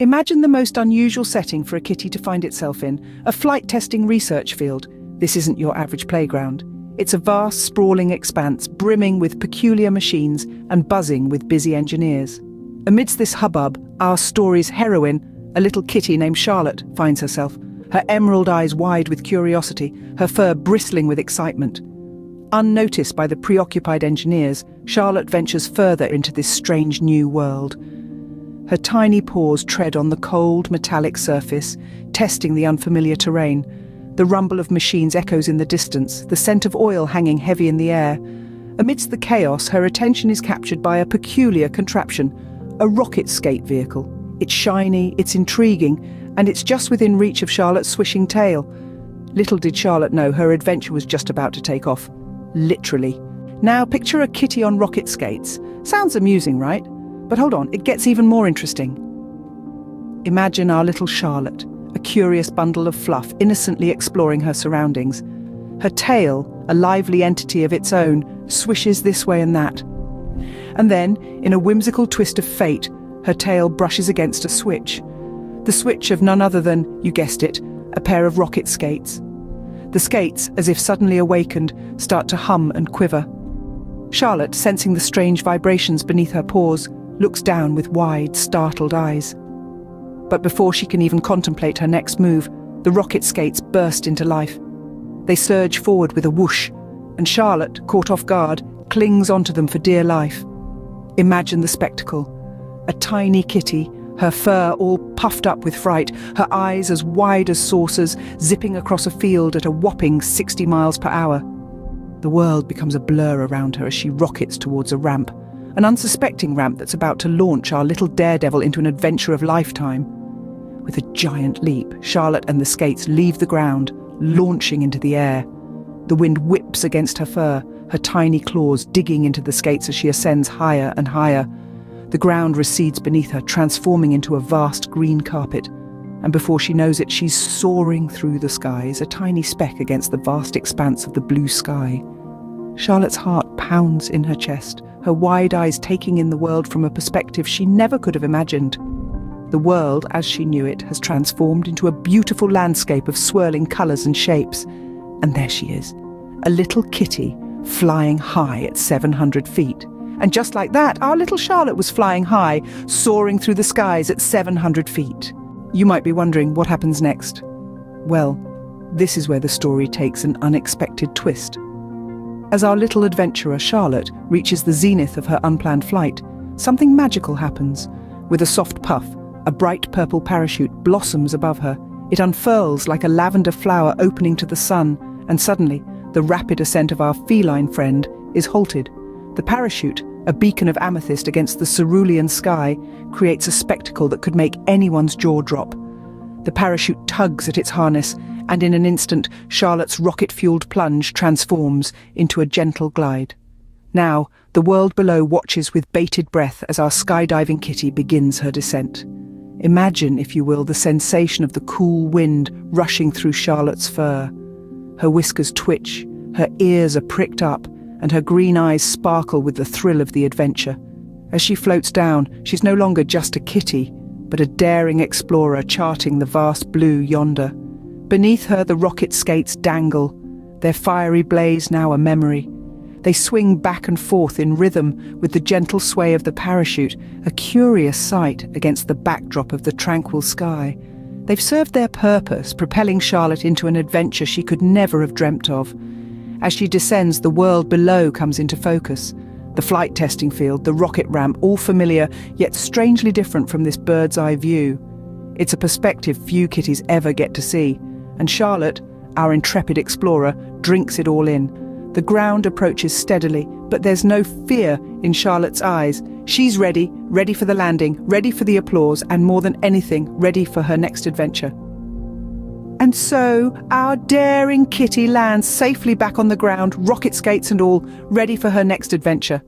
Imagine the most unusual setting for a kitty to find itself in, a flight testing research field. This isn't your average playground. It's a vast, sprawling expanse brimming with peculiar machines and buzzing with busy engineers. Amidst this hubbub, our story's heroine, a little kitty named Charlotte, finds herself, her emerald eyes wide with curiosity, her fur bristling with excitement. Unnoticed by the preoccupied engineers, Charlotte ventures further into this strange new world. Her tiny paws tread on the cold, metallic surface, testing the unfamiliar terrain. The rumble of machines echoes in the distance, the scent of oil hanging heavy in the air. Amidst the chaos, her attention is captured by a peculiar contraption, a rocket skate vehicle. It's shiny, it's intriguing, and it's just within reach of Charlotte's swishing tail. Little did Charlotte know her adventure was just about to take off. Literally. Now picture a kitty on rocket skates. Sounds amusing, right? But hold on, it gets even more interesting. Imagine our little Charlotte, a curious bundle of fluff, innocently exploring her surroundings. Her tail, a lively entity of its own, swishes this way and that. And then, in a whimsical twist of fate, her tail brushes against a switch. The switch of none other than, you guessed it, a pair of rocket skates. The skates, as if suddenly awakened, start to hum and quiver. Charlotte, sensing the strange vibrations beneath her paws, looks down with wide, startled eyes. But before she can even contemplate her next move, the rocket skates burst into life. They surge forward with a whoosh, and Charlotte, caught off guard, clings onto them for dear life. Imagine the spectacle. A tiny kitty her fur all puffed up with fright, her eyes as wide as saucers, zipping across a field at a whopping 60 miles per hour. The world becomes a blur around her as she rockets towards a ramp, an unsuspecting ramp that's about to launch our little daredevil into an adventure of lifetime. With a giant leap, Charlotte and the skates leave the ground, launching into the air. The wind whips against her fur, her tiny claws digging into the skates as she ascends higher and higher, the ground recedes beneath her, transforming into a vast green carpet. And before she knows it, she's soaring through the skies, a tiny speck against the vast expanse of the blue sky. Charlotte's heart pounds in her chest, her wide eyes taking in the world from a perspective she never could have imagined. The world, as she knew it, has transformed into a beautiful landscape of swirling colours and shapes. And there she is, a little kitty flying high at 700 feet. And just like that, our little Charlotte was flying high, soaring through the skies at 700 feet. You might be wondering what happens next. Well, this is where the story takes an unexpected twist. As our little adventurer Charlotte reaches the zenith of her unplanned flight, something magical happens. With a soft puff, a bright purple parachute blossoms above her. It unfurls like a lavender flower opening to the sun, and suddenly, the rapid ascent of our feline friend is halted. The parachute, a beacon of amethyst against the cerulean sky, creates a spectacle that could make anyone's jaw drop. The parachute tugs at its harness, and in an instant, Charlotte's rocket-fueled plunge transforms into a gentle glide. Now, the world below watches with bated breath as our skydiving kitty begins her descent. Imagine, if you will, the sensation of the cool wind rushing through Charlotte's fur. Her whiskers twitch, her ears are pricked up, and her green eyes sparkle with the thrill of the adventure. As she floats down, she's no longer just a kitty, but a daring explorer charting the vast blue yonder. Beneath her, the rocket skates dangle, their fiery blaze now a memory. They swing back and forth in rhythm with the gentle sway of the parachute, a curious sight against the backdrop of the tranquil sky. They've served their purpose, propelling Charlotte into an adventure she could never have dreamt of. As she descends, the world below comes into focus. The flight testing field, the rocket ramp, all familiar, yet strangely different from this bird's eye view. It's a perspective few kitties ever get to see, and Charlotte, our intrepid explorer, drinks it all in. The ground approaches steadily, but there's no fear in Charlotte's eyes. She's ready, ready for the landing, ready for the applause, and more than anything, ready for her next adventure. And so our daring kitty lands safely back on the ground, rocket skates and all, ready for her next adventure.